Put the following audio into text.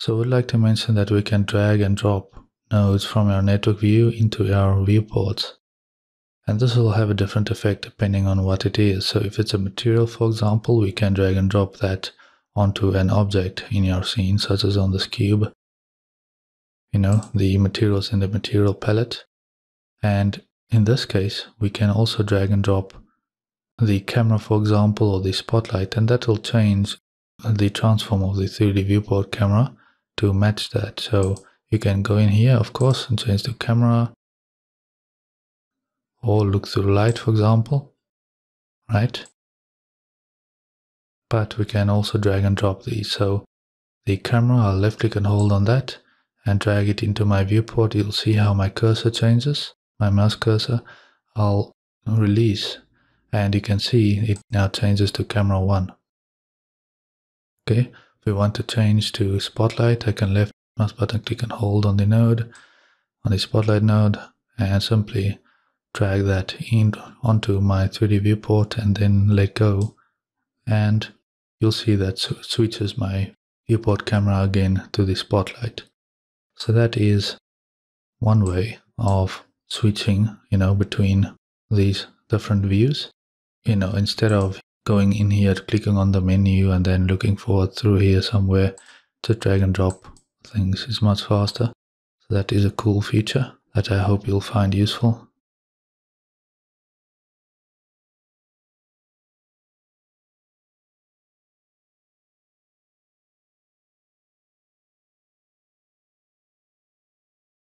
So we'd like to mention that we can drag and drop nodes from our network view into our viewports. And this will have a different effect depending on what it is. So if it's a material, for example, we can drag and drop that onto an object in your scene, such as on this cube. You know, the materials in the material palette. And in this case, we can also drag and drop the camera, for example, or the spotlight, and that will change the transform of the 3D viewport camera to match that. So you can go in here, of course, and change the camera or look through light, for example, right? But we can also drag and drop these. So the camera, I'll left click and hold on that and drag it into my viewport. You'll see how my cursor changes, my mouse cursor. I'll release and you can see it now changes to camera one. Okay, if we want to change to spotlight, I can left mouse button click and hold on the node, on the spotlight node, and simply drag that in onto my 3D viewport and then let go. And you'll see that switches my viewport camera again to the spotlight. So that is one way of switching, you know, between these different views. You know, instead of going in here, clicking on the menu and then looking forward through here somewhere to drag and drop things is much faster. So that is a cool feature that I hope you'll find useful.